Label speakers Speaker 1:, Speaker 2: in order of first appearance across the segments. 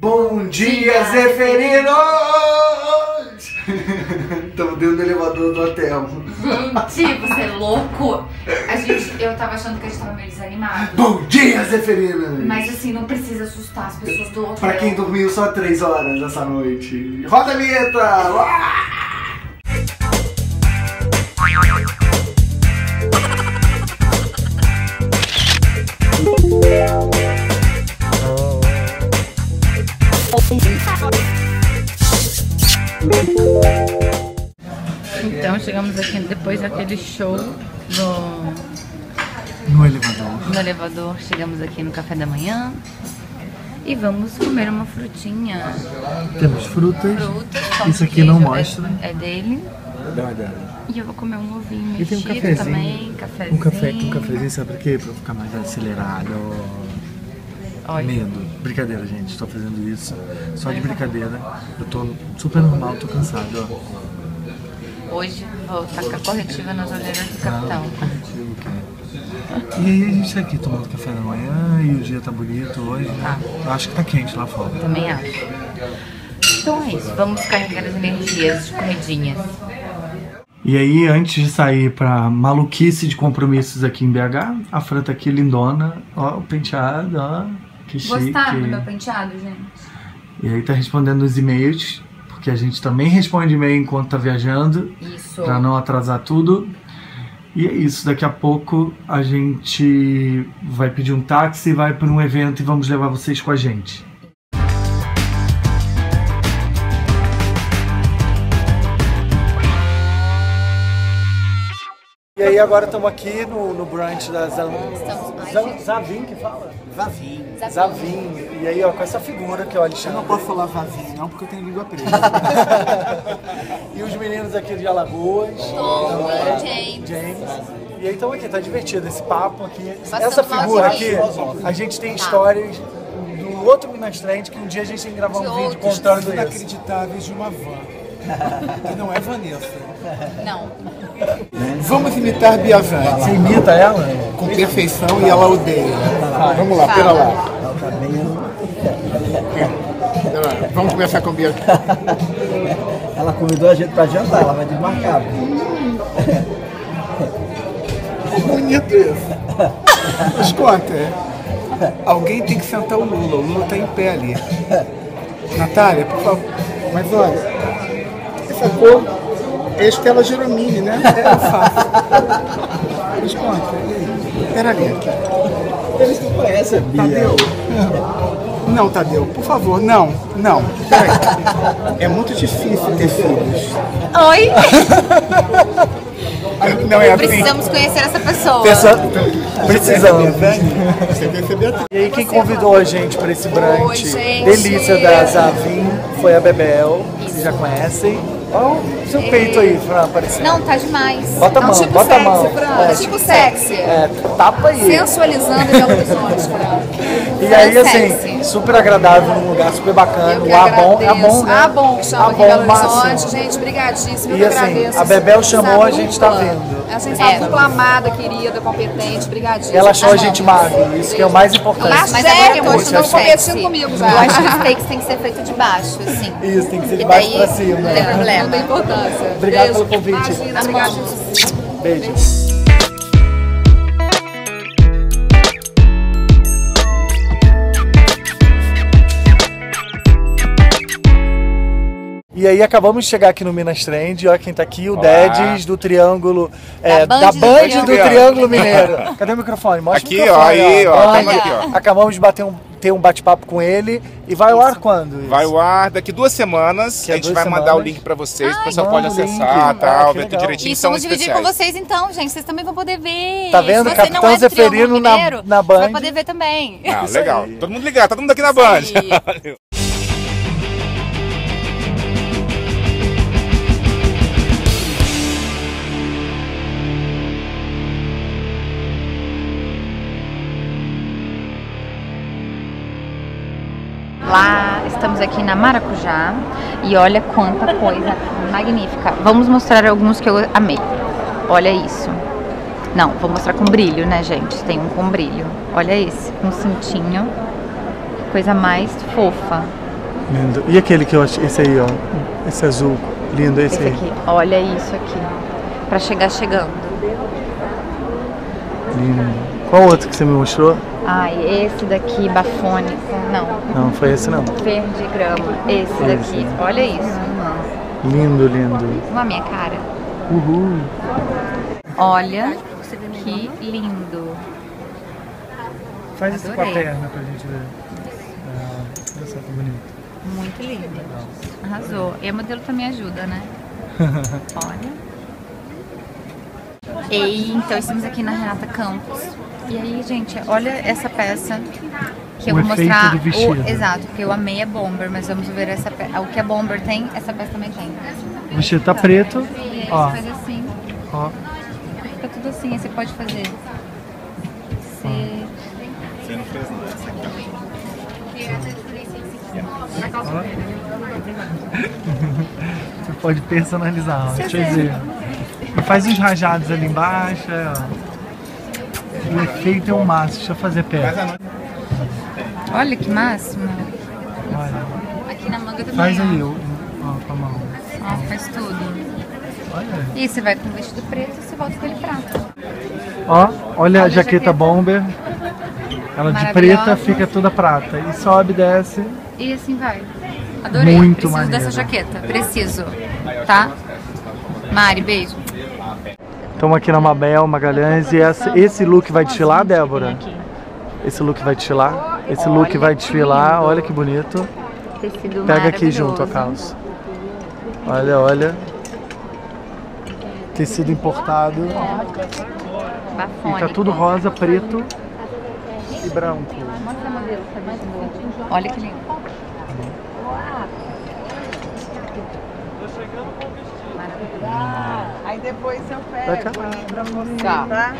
Speaker 1: Bom dia, Zeferinos! Estamos dentro do elevador do hotel.
Speaker 2: Gente, você é louco? A gente, eu tava achando que a gente tava meio desanimado.
Speaker 1: Bom dia, Zeferinos!
Speaker 2: Mas assim, não precisa assustar as pessoas do hotel.
Speaker 1: Pra quem dormiu só 3 horas essa noite. Roda a vinheta! Uá!
Speaker 2: Então chegamos aqui depois daquele show no,
Speaker 1: No elevador.
Speaker 2: no elevador, chegamos aqui no café da manhã e vamos comer uma frutinha.
Speaker 1: Temos frutas.
Speaker 2: Frutas,
Speaker 1: Isso aqui não
Speaker 2: queijo
Speaker 1: mostra.
Speaker 2: É, é dele. E eu vou comer um ovinho
Speaker 1: E tem um
Speaker 2: mexido
Speaker 1: cafezinho.
Speaker 2: também, cafezinho.
Speaker 1: Um café com um cafezinho, sabe por quê? Pra ficar mais acelerado.
Speaker 2: Olha,
Speaker 1: Medo. Brincadeira, gente. Estou fazendo isso só de brincadeira. Eu tô super normal, tô cansado, ó.
Speaker 2: hoje vou tacar corretiva nas olheiras do capitão.
Speaker 1: Positivo, ok. E aí a gente tá aqui tomando café da manhã e o dia tá bonito hoje. né? Eu acho que tá quente lá fora.
Speaker 2: Também acho. Então é isso, vamos carregar as energias de comidinhas.
Speaker 1: E aí, antes de sair pra maluquice de compromissos aqui em BH, a Fran tá aqui lindona, ó, o penteado, ó, que chique.
Speaker 2: Gostaram do meu penteado, gente?
Speaker 1: E aí tá respondendo os e-mails, porque a gente também responde e-mail enquanto tá viajando,
Speaker 2: Isso.
Speaker 1: pra não atrasar tudo. E é isso, daqui a pouco a gente vai pedir um táxi, vai para um evento e vamos levar vocês com a gente. E aí agora estamos aqui no, no brunch da. Zam- Zavin que fala?
Speaker 3: Vavim.
Speaker 1: Zavin. E aí ó, com essa figura que é o
Speaker 3: Eu
Speaker 1: Alexandre.
Speaker 3: não posso falar vavim, não, porque eu tenho língua presa.
Speaker 1: e os meninos aqui de Alagoas. também.
Speaker 2: James.
Speaker 1: James. E aí estamos aqui, tá divertido esse papo aqui.
Speaker 2: Passando
Speaker 1: Essa figura aqui, a gente tem histórias do outro Minas Trend que um dia a gente tem que gravar um
Speaker 2: De
Speaker 1: vídeo
Speaker 2: outros.
Speaker 1: contando isso.
Speaker 3: Inacreditáveis de uma van. Que não é Vanessa.
Speaker 2: Não.
Speaker 3: Vamos imitar Biavan
Speaker 1: Você imita ela?
Speaker 3: com perfeição e ela odeia. Vamos lá, pera lá. Pera lá, Vamos começar com Biavan.
Speaker 4: Ela convidou a gente pra jantar, ela vai desmarcar.
Speaker 3: Bonito isso. Mas conta, é. alguém tem que sentar o Lula. O Lula tá em pé ali. Natália, por favor. Mas olha, essa cor Estela Jeromini, né? É, eu faço. Mas conta, aí? Pera ali.
Speaker 4: Eles não conhecem a Bia.
Speaker 3: Tadeu? Não, Tadeu, por favor, não, não. Peraí. É muito difícil ter filhos.
Speaker 2: Oi!
Speaker 3: Não é assim.
Speaker 2: Precisamos conhecer essa pessoa.
Speaker 1: Precisamos.
Speaker 3: Você percebeu?
Speaker 1: E aí quem convidou a gente para esse brunch
Speaker 2: Oi, gente.
Speaker 1: delícia da Zavin foi a Bebel, que vocês já conhecem. Olha o seu peito aí, Fran, aparecendo.
Speaker 2: Não, tá demais.
Speaker 1: Bota a
Speaker 2: é um
Speaker 1: mão,
Speaker 2: tipo
Speaker 1: bota a
Speaker 2: sexy,
Speaker 1: mão.
Speaker 2: Fran.
Speaker 1: É,
Speaker 2: tipo sexy.
Speaker 1: É, tapa aí.
Speaker 2: Sensualizando Belo Horizonte, Fran.
Speaker 1: E aí, assim, super agradável, num lugar super bacana. O é
Speaker 2: agradeço.
Speaker 1: bom, né?
Speaker 2: Abon, que chama aqui em
Speaker 1: Abon,
Speaker 2: Belo
Speaker 1: máximo.
Speaker 2: Horizonte. Gente, brigadíssimo.
Speaker 1: E
Speaker 2: eu
Speaker 1: assim,
Speaker 2: agradeço.
Speaker 1: a Bebel chamou, a gente tá vendo.
Speaker 2: Essa gente
Speaker 5: É.
Speaker 2: tá dupla amada, querida, competente, brigadíssimo.
Speaker 1: Ela achou a gente magro, isso que é o mais importante.
Speaker 2: Mas,
Speaker 5: Mas
Speaker 2: é, estão
Speaker 5: acho sexy.
Speaker 2: competindo comigo já.
Speaker 5: Eu acho que os takes tem que ser feito de baixo, assim.
Speaker 1: Isso, tem que ser de baixo pra cima.
Speaker 5: Não tem problema.
Speaker 2: Não tem importância.
Speaker 1: Obrigado pelo convite.
Speaker 2: Imagina, obrigadíssimo.
Speaker 1: Beijo. E aí acabamos de chegar aqui no Minas Trend, olha quem tá aqui, o Dedes do Triângulo, é,
Speaker 5: Band
Speaker 1: da
Speaker 5: do
Speaker 1: Band do
Speaker 5: Triângulo.
Speaker 1: Triângulo Mineiro. Cadê o microfone? Mostra
Speaker 6: Aqui,
Speaker 1: o microfone.
Speaker 6: ó, aí, ó,
Speaker 1: Band.
Speaker 6: aqui, ó.
Speaker 1: Acabamos de bater um, ter um bate-papo com ele e vai ao ar quando? isso?
Speaker 6: Vai ao ar daqui duas semanas.
Speaker 1: Que
Speaker 6: a gente vai mandar
Speaker 1: semanas.
Speaker 6: o link pra vocês, o pessoal pode
Speaker 1: link.
Speaker 6: acessar
Speaker 1: Ah,
Speaker 6: tal, ver tudo direitinho.
Speaker 5: E vamos dividir com vocês então, gente. Vocês também vão poder ver.
Speaker 1: Tá vendo?
Speaker 5: Se você
Speaker 1: Capitão
Speaker 5: não é do Triângulo
Speaker 1: Zeferino na-
Speaker 5: Mineiro,
Speaker 1: na
Speaker 5: Você
Speaker 1: Band.
Speaker 5: vai poder ver também.
Speaker 6: Ah,
Speaker 1: Isso
Speaker 6: legal. Todo mundo ligado, todo mundo aqui na Band.
Speaker 5: Isso aí.
Speaker 6: Valeu.
Speaker 5: Lá estamos aqui na Maracujá e olha quanta coisa magnífica. Vamos mostrar alguns que eu amei. Olha isso. Não, vou mostrar com brilho, né, gente? Tem um com brilho. Olha esse, com cintinho. Coisa mais fofa.
Speaker 1: Lindo. E aquele que eu achei, esse aí, ó. Esse azul. Lindo, esse,
Speaker 5: Esse
Speaker 1: aí.
Speaker 5: aqui, olha isso aqui. Pra chegar chegando.
Speaker 1: Lindo. Qual outro que você me mostrou?
Speaker 5: Ai, esse daqui, bafônico. Não,
Speaker 1: Não, foi esse não.
Speaker 5: verde grama. Esse daqui, olha isso.
Speaker 1: Lindo, lindo.
Speaker 5: Uma minha cara.
Speaker 1: Uhul.
Speaker 5: Olha que lindo.
Speaker 1: Faz isso com a perna pra gente ver. Ah, olha só que bonito.
Speaker 5: Muito lindo. Arrasou. E a modelo também ajuda, né? Olha. E então estamos aqui na Renata Campos. E aí, gente, olha essa peça que eu vou mostrar.
Speaker 1: do vestido.
Speaker 5: O, exato, porque eu amei a bomber, mas vamos ver essa peça. O que a bomber tem, essa peça também tem.
Speaker 1: O vestido tá preto.
Speaker 5: E aí
Speaker 1: Ó.
Speaker 5: você faz assim,
Speaker 1: Ó.
Speaker 5: fica tudo assim, aí você pode fazer. Você...
Speaker 1: Você pode personalizar, ó. Deixa eu dizer. E faz uns rajados ali embaixo, é, ó. O efeito é um máximo. Deixa eu fazer perto.
Speaker 5: Olha que máximo.
Speaker 1: Olha.
Speaker 5: Aqui na manga também.
Speaker 1: Faz aí, ó, ó, com a mão.
Speaker 5: Ó, faz tudo.
Speaker 1: Olha.
Speaker 5: E você vai com o vestido preto e você volta com ele prata.
Speaker 1: Ó, olha a jaqueta
Speaker 5: jaqueta.
Speaker 1: bomber. Ela de preta fica toda prata. E sobe, desce.
Speaker 5: E assim vai. Adorei.
Speaker 1: Muito
Speaker 5: Preciso
Speaker 1: maneiro.
Speaker 5: dessa jaqueta. Preciso. Tá? Mari, beijo.
Speaker 1: Estamos aqui na Mabel Magalhães e essa- esse look vai desfilar, Débora? Esse look vai desfilar? Esse look
Speaker 5: Olha
Speaker 1: vai
Speaker 5: que
Speaker 1: desfilar,
Speaker 5: lindo.
Speaker 1: olha que bonito.
Speaker 5: Tecido
Speaker 1: Pega aqui junto a calça. Olha, olha. Tecido importado. E
Speaker 5: Bafônico.
Speaker 1: tá tudo rosa, preto e branco.
Speaker 5: Mostra a modelo, tá mais boa. Olha lindo.
Speaker 7: Aí depois eu
Speaker 1: Vai cá.
Speaker 7: pra mostrar, tá?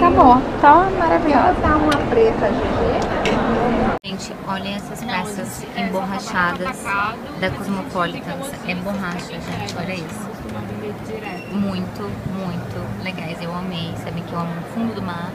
Speaker 5: Tá bom. Tá maravilhosa.
Speaker 7: Tá uma preta, GG.
Speaker 5: Gente, olhem essas peças emborrachadas da Cosmopolitan. É borracha, gente. Olha isso. Muito, muito legais. Eu amei. Sabem que eu amo o fundo do mar.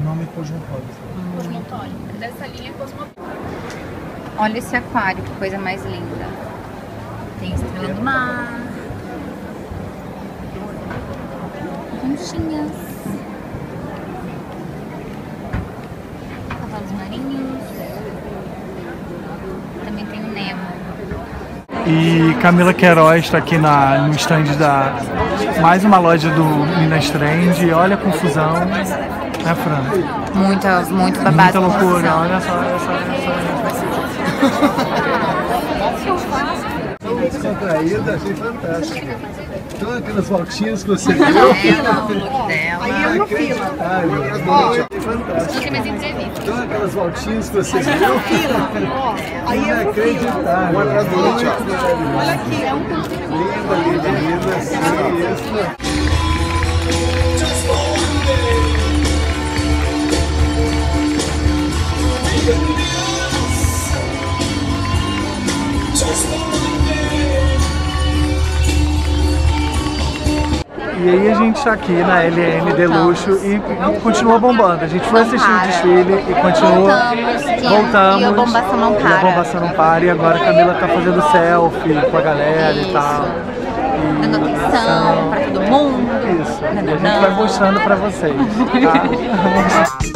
Speaker 1: Nome Cosmopolitan.
Speaker 5: Linda. Dessa linha Olha esse aquário, que coisa mais linda. Tem estrela do mar. Conchinhas. Cavalos marinhos. Também tem o Nemo.
Speaker 1: E Camila Queiroz está aqui na, no stand da mais uma loja do Minas Trend. E olha a confusão, né, Fran?
Speaker 5: Muita, muito babado.
Speaker 1: Muita loucura, olha só, olha só, olha só.
Speaker 8: Descontraída, achei fantástico. Então aquelas voltinhas que você viu,
Speaker 5: Ela, o look dela.
Speaker 8: inacreditável. Achei fantástico. Então aquelas voltinhas que você viu, inacreditável. Uma atrás do outro. Olha aqui, é um Linda, linda, linda, sim, isso.
Speaker 1: E aí a gente tá aqui na LN de luxo e continua bombando. A gente foi
Speaker 5: Não
Speaker 1: assistir o
Speaker 5: para.
Speaker 1: desfile e continua.
Speaker 5: Voltamos, sim.
Speaker 1: Voltamos.
Speaker 5: E a bombação não
Speaker 1: E a
Speaker 5: para.
Speaker 1: bombação não para. E agora a Camila tá fazendo selfie com a galera e
Speaker 5: Isso.
Speaker 1: tal. E
Speaker 5: Dando atenção pra todo mundo.
Speaker 1: Isso. E a gente vai mostrando pra vocês. Tá?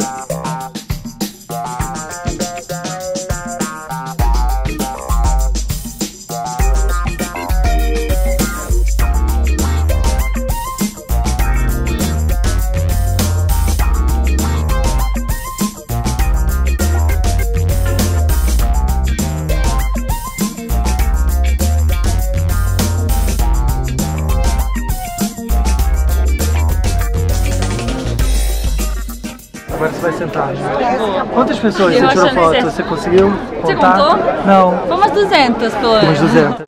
Speaker 1: Você né? Quantas pessoas você tirou foto? Você conseguiu contar?
Speaker 9: contou?
Speaker 1: Não,
Speaker 9: Foi umas 200, pelo
Speaker 1: umas
Speaker 9: menos.
Speaker 1: 200.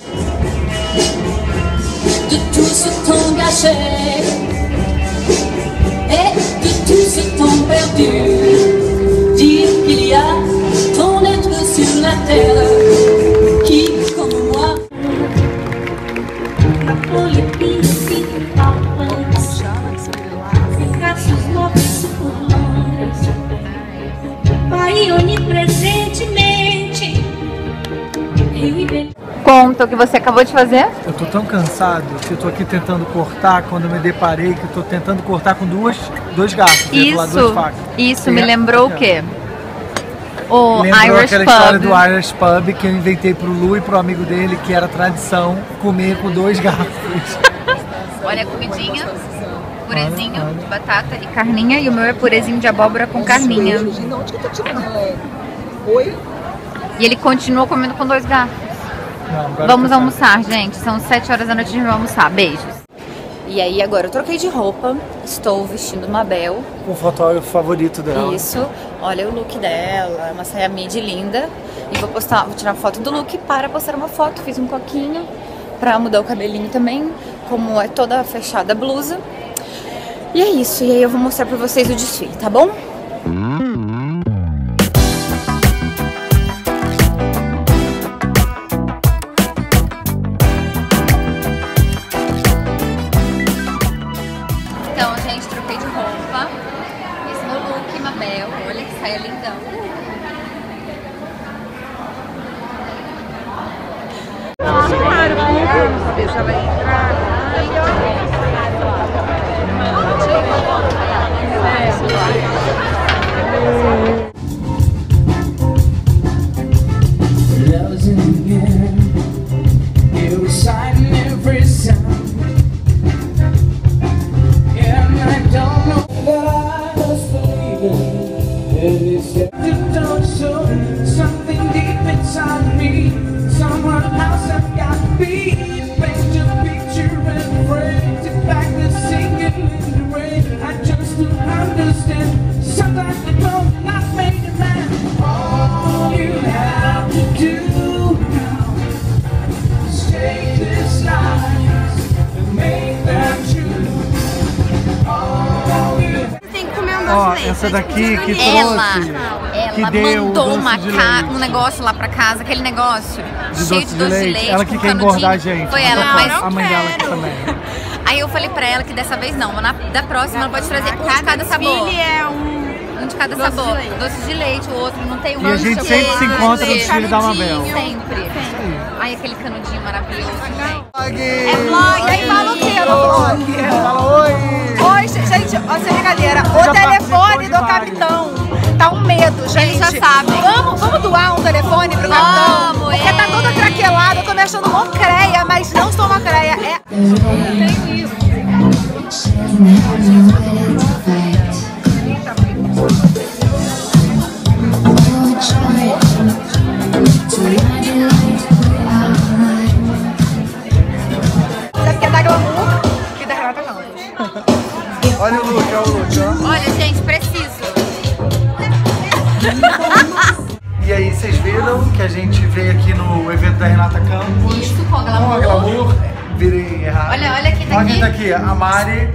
Speaker 10: de
Speaker 5: O que você acabou de fazer.
Speaker 1: Eu tô tão cansado que eu tô aqui tentando cortar quando eu me deparei que eu tô tentando cortar com duas, dois garfos. né, do lado, duas
Speaker 5: Isso, isso me lembrou o quê? O
Speaker 1: Lembrou
Speaker 5: Irish
Speaker 1: aquela
Speaker 5: Pub.
Speaker 1: história do Irish Pub que eu inventei pro Lu e pro amigo dele, que era tradição comer com dois garfos.
Speaker 5: Olha a comidinha. Purezinho de batata e carninha. E o meu é purezinho de abóbora com carninha.
Speaker 7: Oi?
Speaker 5: E ele continuou comendo com dois garfos.
Speaker 1: Não,
Speaker 5: Vamos almoçar, gente. São 7 horas da noite, a gente vai almoçar. Beijos. E aí, agora eu troquei de roupa. Estou vestindo uma Bel.
Speaker 1: o fotógrafo favorito dela.
Speaker 5: Isso. Olha o look dela. É uma saia midi linda. E vou postar, vou tirar foto do look para postar uma foto. Fiz um coquinho pra mudar o cabelinho também. Como é toda fechada a blusa. E é isso. E aí eu vou mostrar pra vocês o desfile, tá bom? Saia lindão.
Speaker 7: Saber se ela entrar.
Speaker 1: Ó,
Speaker 7: de
Speaker 1: essa daqui que
Speaker 5: Ela,
Speaker 1: trouxe, que
Speaker 5: ela
Speaker 1: deu o
Speaker 5: mandou
Speaker 1: doce
Speaker 5: uma
Speaker 1: de
Speaker 5: ca...
Speaker 1: leite.
Speaker 5: um negócio lá pra casa, aquele negócio
Speaker 1: De
Speaker 5: cheio
Speaker 1: doce
Speaker 5: de
Speaker 1: de
Speaker 5: doce de
Speaker 1: leite.
Speaker 5: leite.
Speaker 1: Ela que
Speaker 5: com
Speaker 1: quer
Speaker 5: canudinho.
Speaker 1: engordar a gente.
Speaker 5: Foi
Speaker 1: Não
Speaker 5: ela, mas.
Speaker 1: A mãe dela aqui também.
Speaker 5: aí eu falei pra ela que dessa vez não, mas na, da próxima ela pode trazer um de
Speaker 7: Cada
Speaker 5: sabor.
Speaker 7: é um...
Speaker 5: Um de cada
Speaker 7: Doce de
Speaker 5: sabor.
Speaker 7: leite.
Speaker 5: Doce de leite, o outro não tem um
Speaker 1: E a gente sempre se encontra no desfile da Mabel.
Speaker 5: Sempre. Ai, aquele canudinho maravilhoso, gente.
Speaker 7: É vlog. E aí fala o que vlog?
Speaker 1: Fala
Speaker 7: gente.
Speaker 1: já
Speaker 5: sabem.
Speaker 7: Vamos, vamos doar um telefone pro capitão?
Speaker 5: Vamos,
Speaker 7: Porque tá
Speaker 5: é.
Speaker 7: toda craquelada, eu tô me achando mocreia, mas não sou mocreia. É... Isso aqui é da
Speaker 1: viram que a gente veio aqui no evento da Renata Campos.
Speaker 5: Isso, com a
Speaker 1: Com a
Speaker 5: glamour.
Speaker 1: Glamour. Virei errado.
Speaker 5: Olha, olha quem tá
Speaker 1: Olha quem tá
Speaker 5: aqui.
Speaker 1: aqui, a Mari,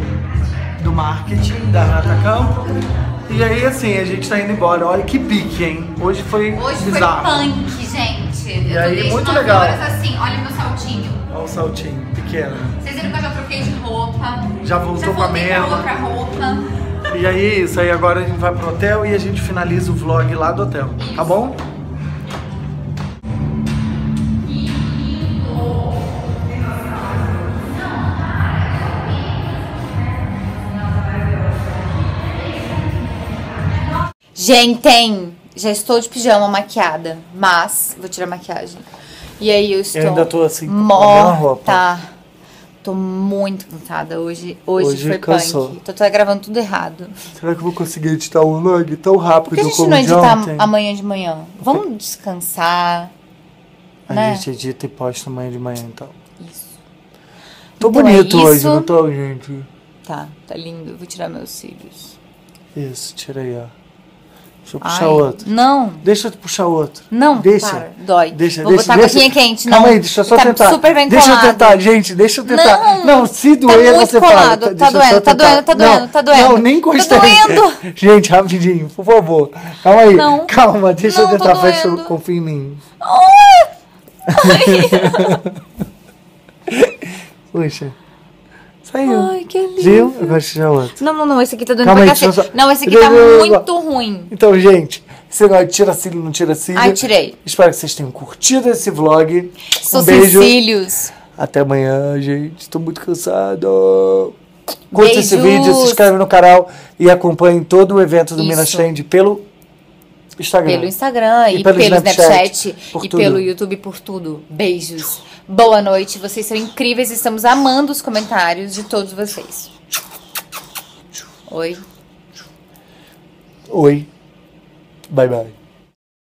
Speaker 1: do marketing da Renata Campos. E aí, assim, a gente tá indo embora. Olha que pique, hein? Hoje foi
Speaker 5: Hoje foi
Speaker 1: bizarro.
Speaker 5: punk, gente.
Speaker 1: E
Speaker 5: eu tô
Speaker 1: aí,
Speaker 5: desde
Speaker 1: muito legal.
Speaker 5: horas assim, olha meu saltinho.
Speaker 1: Olha o saltinho, pequeno.
Speaker 5: Vocês viram que eu já troquei de roupa.
Speaker 1: Já voltou
Speaker 5: já
Speaker 1: com a mesma.
Speaker 5: outra roupa.
Speaker 1: E aí, isso aí agora a gente vai pro hotel e a gente finaliza o vlog lá do hotel, tá bom?
Speaker 5: Gente, já estou de pijama maquiada, mas vou tirar a maquiagem. E aí eu estou
Speaker 1: ainda tô assim, roupa.
Speaker 5: morta. Tô muito cansada hoje. Hoje,
Speaker 1: Hoje
Speaker 5: foi
Speaker 1: cansou.
Speaker 5: punk. Tô, tô gravando tudo errado.
Speaker 1: Será que eu vou conseguir editar o vlog tão rápido
Speaker 5: Por que a gente não
Speaker 1: de
Speaker 5: edita
Speaker 1: ontem?
Speaker 5: amanhã de manhã? Vamos descansar.
Speaker 1: A
Speaker 5: né?
Speaker 1: gente edita e posta amanhã de manhã, então.
Speaker 5: Isso.
Speaker 1: Tô
Speaker 5: Então é
Speaker 1: bonito hoje,
Speaker 5: isso.
Speaker 1: não tô, gente?
Speaker 5: Tá, tá lindo. Eu vou tirar meus cílios.
Speaker 1: Isso, tira aí, ó. Deixa eu puxar
Speaker 5: Ai,
Speaker 1: outro.
Speaker 5: Não,
Speaker 1: Deixa eu puxar outro.
Speaker 5: não,
Speaker 1: Deixa.
Speaker 5: para, dói.
Speaker 1: Deixa,
Speaker 5: Vou
Speaker 1: deixa,
Speaker 5: botar
Speaker 1: deixa.
Speaker 5: coquinha quente, não.
Speaker 1: Calma aí, deixa eu só
Speaker 5: tá
Speaker 1: tentar.
Speaker 5: super bem
Speaker 1: deixa eu
Speaker 5: colado.
Speaker 1: tentar, gente, deixa eu tentar.
Speaker 5: Não,
Speaker 1: se
Speaker 5: tá
Speaker 1: doer,
Speaker 5: muito
Speaker 1: você
Speaker 5: colado, tá
Speaker 1: eu só
Speaker 5: doendo, tá
Speaker 1: tentar.
Speaker 5: doendo, tá doendo,
Speaker 1: não,
Speaker 5: tá doendo.
Speaker 1: Não, nem
Speaker 5: Tá
Speaker 1: gostei.
Speaker 5: doendo.
Speaker 1: Gente, rapidinho, por favor. Calma aí.
Speaker 5: Não.
Speaker 1: Calma, deixa
Speaker 5: Não,
Speaker 1: eu
Speaker 5: tá
Speaker 1: tentar. Fecha, confia em mim. Puxa. Saiu.
Speaker 5: Ai, que lindo.
Speaker 1: Viu? Agora tirar outro.
Speaker 5: Não, não, não, esse aqui tá doendo
Speaker 1: Calma
Speaker 5: pra
Speaker 1: aí,
Speaker 5: cacete.
Speaker 1: só-
Speaker 5: Não, esse aqui tá muito ruim.
Speaker 1: Então, gente, Esse negócio de tira cílio, não tira cílio.
Speaker 5: Ai, tirei.
Speaker 1: Espero que vocês tenham curtido esse vlog.
Speaker 5: Sou
Speaker 1: um beijo.
Speaker 5: cílios.
Speaker 1: Até amanhã, gente. Estou muito cansado. Curta esse
Speaker 5: Beijos.
Speaker 1: vídeo, se inscreve no canal e acompanhe todo o evento do
Speaker 5: Isso.
Speaker 1: Minas Trend pelo Instagram.
Speaker 5: Pelo Instagram e,
Speaker 1: pelo
Speaker 5: pelo,
Speaker 1: Snapchat,
Speaker 5: Snapchat, e
Speaker 1: tudo.
Speaker 5: pelo YouTube por tudo. Beijos. Boa noite. Vocês são incríveis. Estamos amando os comentários de todos vocês. Oi.
Speaker 1: Oi. Bye, bye.